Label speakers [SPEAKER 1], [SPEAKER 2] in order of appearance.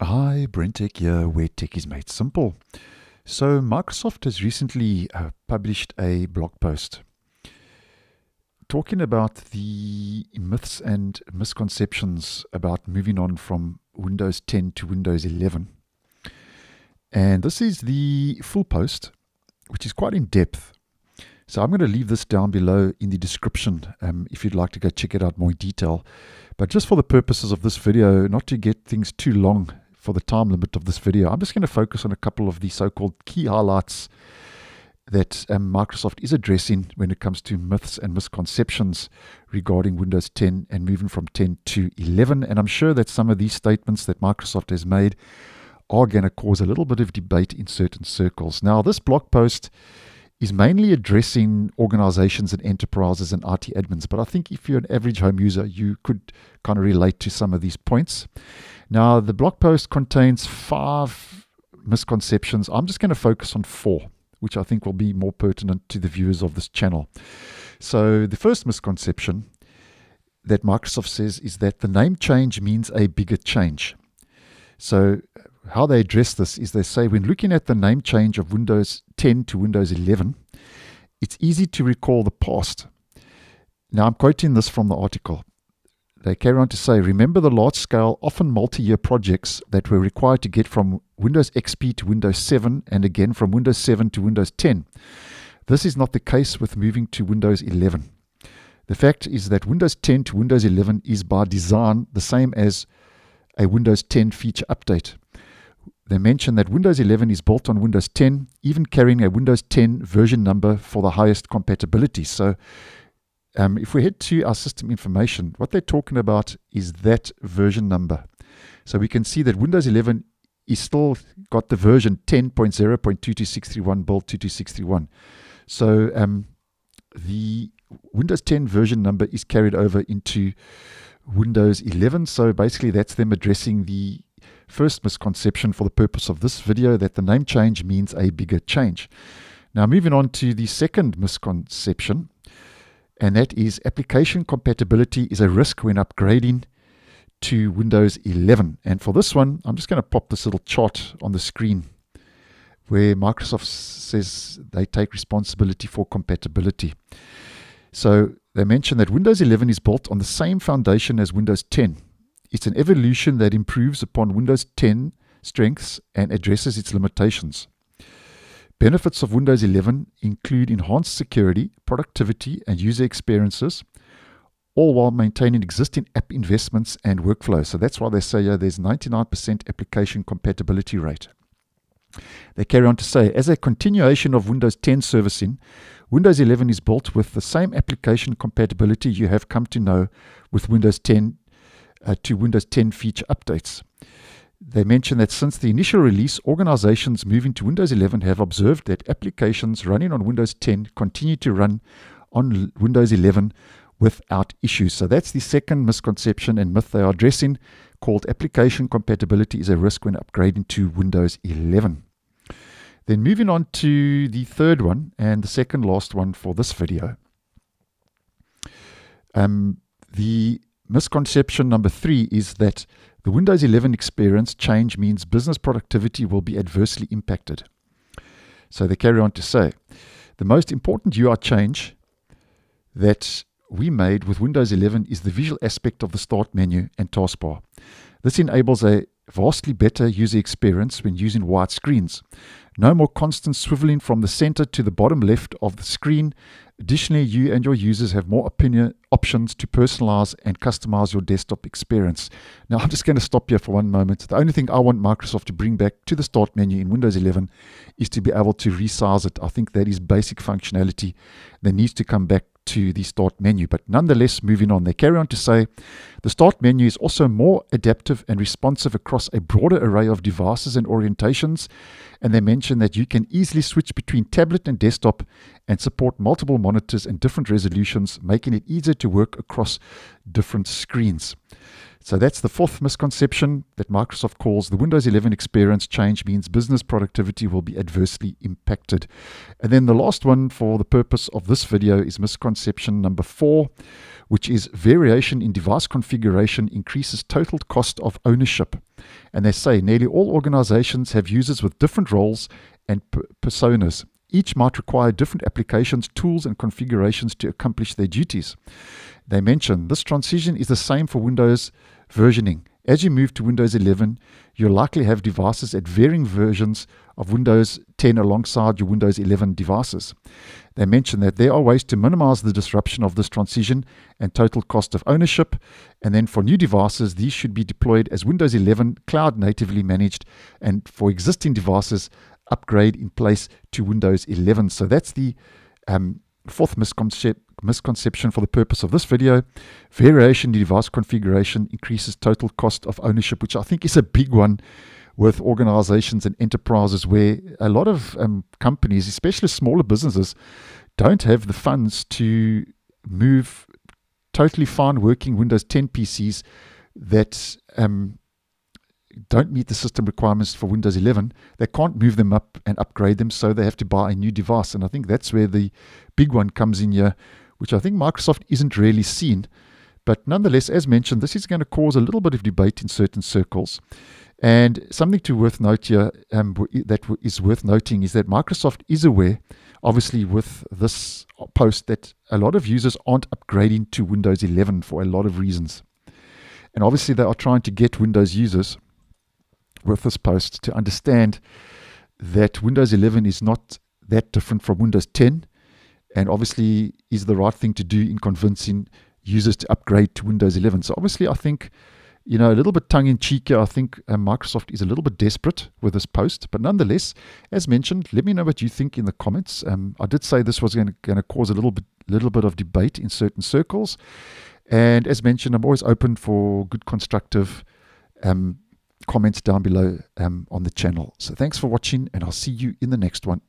[SPEAKER 1] Hi, BrenTech here, where tech is made simple. So, Microsoft has recently uh, published a blog post talking about the myths and misconceptions about moving on from Windows 10 to Windows 11. And this is the full post, which is quite in depth. So, I'm going to leave this down below in the description um, if you'd like to go check it out more in detail. But just for the purposes of this video, not to get things too long for the time limit of this video, I'm just going to focus on a couple of the so-called key highlights that um, Microsoft is addressing when it comes to myths and misconceptions regarding Windows 10 and moving from 10 to 11. And I'm sure that some of these statements that Microsoft has made are going to cause a little bit of debate in certain circles. Now, this blog post is mainly addressing organizations and enterprises and IT admins. But I think if you're an average home user, you could kind of relate to some of these points. Now, the blog post contains five misconceptions. I'm just going to focus on four, which I think will be more pertinent to the viewers of this channel. So, the first misconception that Microsoft says is that the name change means a bigger change. So, how they address this is they say when looking at the name change of Windows 10 to Windows 11, it's easy to recall the past. Now, I'm quoting this from the article. They carry on to say, remember the large scale, often multi year projects that were required to get from Windows XP to Windows 7 and again from Windows 7 to Windows 10. This is not the case with moving to Windows 11. The fact is that Windows 10 to Windows 11 is by design the same as a Windows 10 feature update. They mention that Windows 11 is built on Windows 10, even carrying a Windows 10 version number for the highest compatibility. So um, if we head to our system information, what they're talking about is that version number. So we can see that Windows 11 is still got the version 10.0.22631 build 22631. So um, the Windows 10 version number is carried over into Windows 11. So basically, that's them addressing the first misconception for the purpose of this video that the name change means a bigger change. Now, moving on to the second misconception and that is application compatibility is a risk when upgrading to Windows 11. And for this one, I'm just going to pop this little chart on the screen where Microsoft says they take responsibility for compatibility. So they mention that Windows 11 is built on the same foundation as Windows 10. It's an evolution that improves upon Windows 10 strengths and addresses its limitations. Benefits of Windows 11 include enhanced security, productivity, and user experiences, all while maintaining existing app investments and workflows. So that's why they say yeah, there's 99% application compatibility rate. They carry on to say, as a continuation of Windows 10 servicing, Windows 11 is built with the same application compatibility you have come to know with Windows 10 uh, to Windows 10 feature updates. They mention that since the initial release, organizations moving to Windows 11 have observed that applications running on Windows 10 continue to run on Windows 11 without issues. So that's the second misconception and myth they are addressing called application compatibility is a risk when upgrading to Windows 11. Then moving on to the third one and the second last one for this video. Um, the misconception number three is that the Windows 11 experience change means business productivity will be adversely impacted. So they carry on to say the most important UI change that we made with Windows 11 is the visual aspect of the start menu and taskbar. This enables a vastly better user experience when using wide screens. No more constant swiveling from the center to the bottom left of the screen Additionally, you and your users have more opinion options to personalize and customize your desktop experience. Now, I'm just going to stop here for one moment. The only thing I want Microsoft to bring back to the start menu in Windows 11 is to be able to resize it. I think that is basic functionality that needs to come back to the start menu. But nonetheless, moving on, they carry on to say the start menu is also more adaptive and responsive across a broader array of devices and orientations. And they mention that you can easily switch between tablet and desktop and support multiple monitors and different resolutions, making it easier to work across different screens. So that's the fourth misconception that Microsoft calls the Windows 11 experience change means business productivity will be adversely impacted. And then the last one for the purpose of this video is misconception number four, which is variation in device configuration increases total cost of ownership. And they say nearly all organizations have users with different roles and personas. Each might require different applications, tools, and configurations to accomplish their duties. They mention this transition is the same for Windows versioning. As you move to Windows 11, you'll likely have devices at varying versions of Windows 10 alongside your Windows 11 devices. They mention that there are ways to minimize the disruption of this transition and total cost of ownership. And then for new devices, these should be deployed as Windows 11 cloud natively managed. And for existing devices, upgrade in place to Windows 11. So that's the um, fourth misconception misconception for the purpose of this video. Variation in device configuration increases total cost of ownership, which I think is a big one with organizations and enterprises where a lot of um, companies, especially smaller businesses, don't have the funds to move totally fine working Windows 10 PCs that um, don't meet the system requirements for Windows 11, they can't move them up and upgrade them, so they have to buy a new device. And I think that's where the big one comes in here, which I think Microsoft isn't really seen. But nonetheless, as mentioned, this is going to cause a little bit of debate in certain circles. And something to worth note here um, that is worth noting is that Microsoft is aware, obviously, with this post that a lot of users aren't upgrading to Windows 11 for a lot of reasons. And obviously, they are trying to get Windows users with this post to understand that Windows 11 is not that different from Windows 10 and obviously is the right thing to do in convincing users to upgrade to Windows 11. So obviously, I think you know a little bit tongue in cheek. I think uh, Microsoft is a little bit desperate with this post, but nonetheless, as mentioned, let me know what you think in the comments. Um, I did say this was going to cause a little bit little bit of debate in certain circles, and as mentioned, I'm always open for good constructive. Um, comments down below um, on the channel. So thanks for watching, and I'll see you in the next one.